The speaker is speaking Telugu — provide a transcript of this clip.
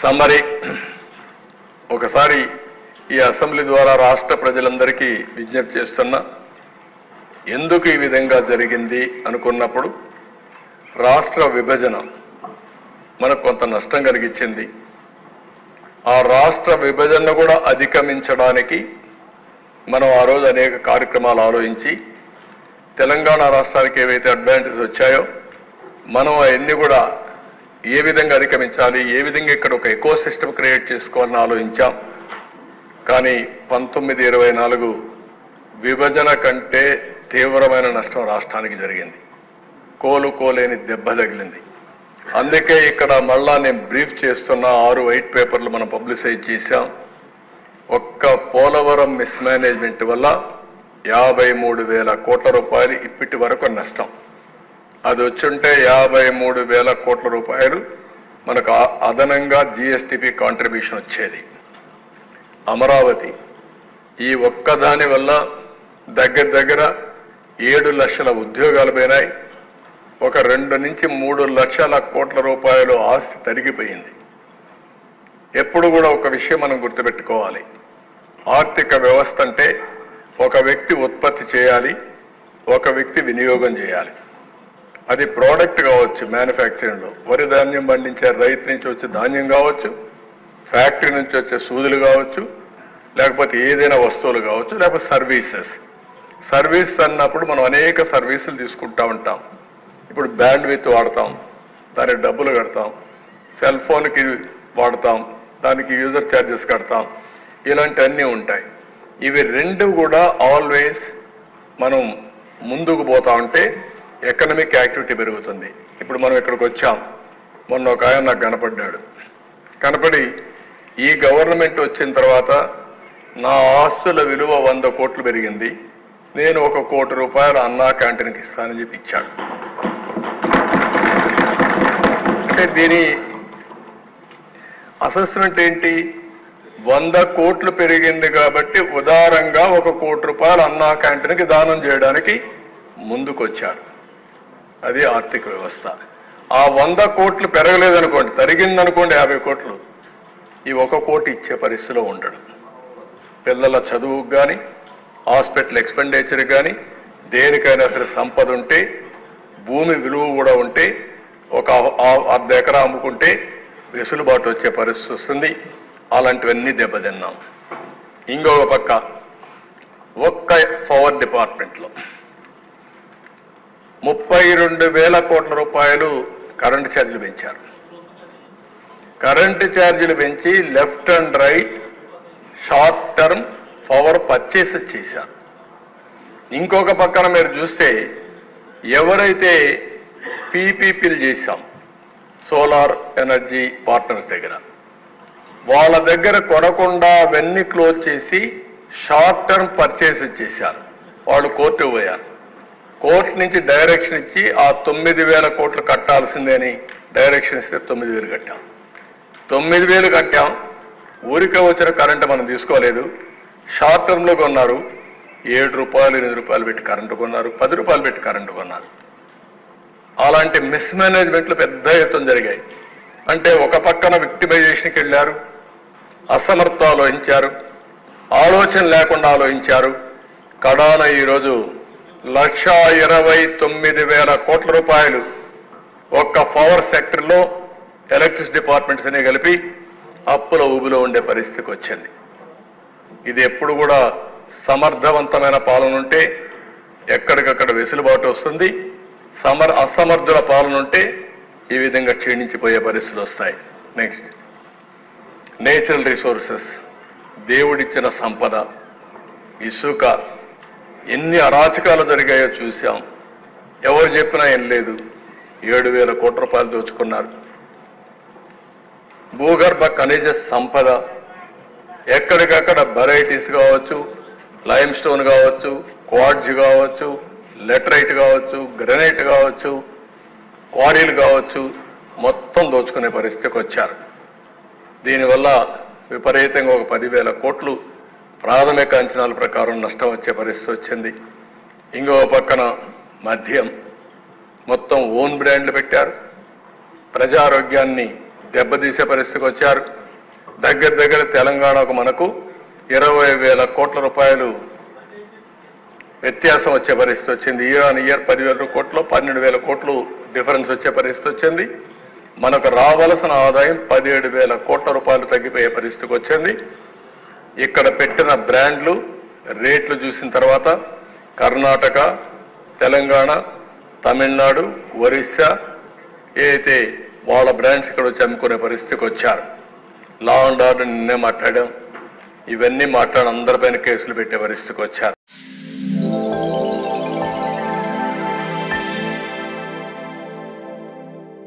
సమ్మరీ ఒకసారి ఈ అసెంబ్లీ ద్వారా రాష్ట్ర ప్రజలందరికీ విజ్ఞప్తి చేస్తున్నా ఎందుకు ఈ విధంగా జరిగింది అనుకున్నప్పుడు రాష్ట్ర విభజన మనకు కొంత నష్టం కలిగించింది. ఆ రాష్ట్ర విభజన కూడా అధిగమించడానికి మనం ఆ రోజు అనేక కార్యక్రమాలు ఆలోచించి తెలంగాణ రాష్ట్రానికి ఏవైతే అడ్వాంటేజ్ వచ్చాయో మనం అవన్నీ కూడా ఏ విధంగా అధిగమించాలి ఏ విధంగా ఇక్కడ ఒక ఎకో సిస్టమ్ క్రియేట్ చేసుకోవాలని ఆలోచించాం. కానీ పంతొమ్మిది ఇరవై నాలుగు విభజన కంటే తీవ్రమైన నష్టం రాష్ట్రానికి జరిగింది. కోలుకోలేని దెబ్బ తగిలింది. అందుకే ఇక్కడ మళ్ళా నేను బ్రీఫ్ చేస్తున్న ఆరు వైట్ పేపర్లు మనం పబ్లిసైజ్ చేశాం. ఒక్క పోలవరం మిస్మేనేజ్మెంట్ వల్ల యాభై మూడు వేల కోట్ల రూపాయలు ఇప్పటి వరకు నష్టం. అది వచ్చుంటే యాభై మూడు వేల కోట్ల రూపాయలు మనకు అదనంగా జిఎస్టిపి కాంట్రిబ్యూషన్ వచ్చేది. అమరావతి ఈ ఒక్కదాని వల్ల దగ్గర దగ్గర ఏడు లక్షల ఉద్యోగాలు పోయినాయి ఒక రెండు నుంచి మూడు లక్షల కోట్ల రూపాయలు ఆస్తి తరిగిపోయింది. ఎప్పుడు కూడా ఒక విషయం మనం గుర్తుపెట్టుకోవాలి. ఆర్థిక వ్యవస్థ అంటే ఒక వ్యక్తి ఉత్పత్తి చేయాలి ఒక వ్యక్తి వినియోగం చేయాలి. అది ప్రోడక్ట్ కావచ్చు మ్యానుఫ్యాక్చరింగ్లో వరి ధాన్యం పండించే రైతు నుంచి వచ్చే ధాన్యం కావచ్చు ఫ్యాక్టరీ నుంచి వచ్చే సూదులు కావచ్చు లేకపోతే ఏదైనా వస్తువులు కావచ్చు లేకపోతే సర్వీసెస్ సర్వీస్ అన్నప్పుడు మనం అనేక సర్వీసులు తీసుకుంటా ఉంటాం. ఇప్పుడు బ్యాండ్ విత్ వాడతాం దానికి డబ్బులు కడతాం సెల్ ఫోన్కి వాడతాం దానికి యూజర్ ఛార్జెస్ కడతాం. ఇలాంటివన్నీ ఉంటాయి. ఇవి రెండు కూడా ఆల్వేస్ మనం ముందుకు పోతా ఉంటే ఎకనమిక్ యాక్టివిటీ పెరుగుతుంది. ఇప్పుడు మనం ఇక్కడికి వచ్చాం. మొన్న ఒక ఆయన నాకు కనపడ్డాడు. కనపడి ఈ గవర్నమెంట్ వచ్చిన తర్వాత నా ఆస్తుల విలువ వంద కోట్లు పెరిగింది. నేను ఒక కోటి రూపాయలు అన్నా క్యాంటీన్కి ఇస్తానని చెప్పి ఇచ్చాడు. అంటే దీని అసెస్మెంట్ ఏంటి? వంద కోట్లు పెరిగింది కాబట్టి ఉదారంగా ఒక కోటి రూపాయలు అన్నా క్యాంటీన్కి దానం చేయడానికి ముందుకొచ్చాడు. అది ఆర్థిక వ్యవస్థ. ఆ వంద కోట్లు పెరగలేదనుకోండి తరిగిందనుకోండి యాభై కోట్లు. ఈ ఒక కోటి ఇచ్చే పరిస్థితిలో ఉండడు. పిల్లల చదువుకు కానీ హాస్పిటల్ ఎక్స్పెండిచర్ కానీ దేనికైనా సరే సంపద ఉంటే భూమి విలువ కూడా ఉంటే ఒక అర్ధ ఎకరా అమ్ముకుంటే వెసులుబాటు వచ్చే పరిస్థితి వస్తుంది. అలాంటివన్నీ దెబ్బతిన్నాం. ఇంకొక పక్క ఒక్క పవర్ డిపార్ట్మెంట్లో. ముప్పై రెండు వేల కోట్ల రూపాయలు కరెంటు ఛార్జీలు పెంచారు. కరెంటు ఛార్జీలు పెంచి left and right short term power purchase చేశారు. ఇంకొక పక్కన మీరు చూస్తే ఎవరైతే పీపీపీలు చేశాం సోలార్ ఎనర్జీ పార్ట్నర్స్ దగ్గర వాళ్ళ దగ్గర కొనకుండా అవన్నీ క్లోజ్ చేసి షార్ట్ టర్మ్ పర్చేస్ చేశారు. వాళ్ళు కోర్టు పోయారు. కోర్టు నుంచి డైరెక్షన్ ఇచ్చి ఆ తొమ్మిది వేల కోట్లు కట్టాల్సిందే అని డైరెక్షన్ ఇస్తే తొమ్మిది వేలు కట్టాం. తొమ్మిది వేలు కట్టాం. ఊరికే వచ్చిన కరెంటు మనం తీసుకోలేదు. షార్ట్ టర్మ్లో కొన్నారు. ఏడు రూపాయలు ఎనిమిది రూపాయలు పెట్టి కరెంటు కొన్నారు. పది రూపాయలు పెట్టి కరెంటు కొన్నారు. అలాంటి మిస్ మేనేజ్మెంట్లు పెద్ద ఎత్తున జరిగాయి. అంటే ఒక పక్కన విక్టిమైజేషన్కి వెళ్ళారు. అసమర్థ ఆలోచించారు ఆలోచన లేకుండా ఆలోచించారు. కడాన ఈరోజు లక్ష ఇరవై తొమ్మిది వేల కోట్ల రూపాయలు ఒక్క పవర్ సెక్టర్లో ఎలక్ట్రిసిటీ డిపార్ట్మెంట్స్ అనే కలిపి అప్పుల ఊబిలో ఉండే పరిస్థితికి వచ్చింది. ఇది ఎప్పుడు కూడా సమర్థవంతమైన పాలన ఉంటే ఎక్కడికక్కడ వెసులుబాటు వస్తుంది. సమర్ అసమర్థుల పాలన ఉంటే ఈ విధంగా క్షీణించిపోయే పరిస్థితులు వస్తాయి. నెక్స్ట్ నేచురల్ రిసోర్సెస్ దేవుడిచ్చిన సంపద ఇసుక ఎన్ని అరాచకాలు జరిగాయో చూసాం ఎవరు చెప్పినా ఏం లేదు. ఏడు వేల కోట్ల రూపాయలు దోచుకున్నారు. భూగర్భ ఖనిజ సంపద ఎక్కడికక్కడ వెరైటీస్ కావచ్చు లైమ్ స్టోన్ కావచ్చు క్వాడ్జ్ కావచ్చు లెటరైట్ కావచ్చు గ్రనైట్ కావచ్చు క్వారీలు కావచ్చు మొత్తం దోచుకునే పరిస్థితికి వచ్చారు. దీనివల్ల విపరీతంగా ఒక పదివేల కోట్లు ప్రాథమిక అంచనాల ప్రకారం నష్టం వచ్చే పరిస్థితి వచ్చింది. ఇంకో పక్కన మద్యం. మొత్తం ఓన్ బ్రాండ్లు పెట్టారు. ప్రజారోగ్యాన్ని దెబ్బతీసే పరిస్థితికి వచ్చారు. దగ్గర దగ్గర తెలంగాణకు మనకు ఇరవై వేల కోట్ల రూపాయలు వ్యత్యాసం వచ్చే పరిస్థితి వచ్చింది. ఇయర్ ఆన్ ఇయర్ పదివేల కోట్లు పన్నెండు వేల కోట్లు డిఫరెన్స్ వచ్చే పరిస్థితి వచ్చింది. మనకు రావలసిన ఆదాయం పదిహేడు వేల కోట్ల రూపాయలు తగ్గిపోయే పరిస్థితికి వచ్చింది. ఇక్కడ పెట్టిన బ్రాండ్లు రేట్లు చూసిన తర్వాత కర్ణాటక తెలంగాణ తమిళనాడు ఒరిస్సా ఏదైతే వాళ్ళ బ్రాండ్స్ ఇక్కడ వచ్చి అమ్ముకునే పరిస్థితికి వచ్చారు. లా అండ్ ఆర్డర్ నిన్నే మాట్లాడాం. ఇవన్నీ మాట్లాడి అందరిపైన కేసులు పెట్టే పరిస్థితికి వచ్చారు.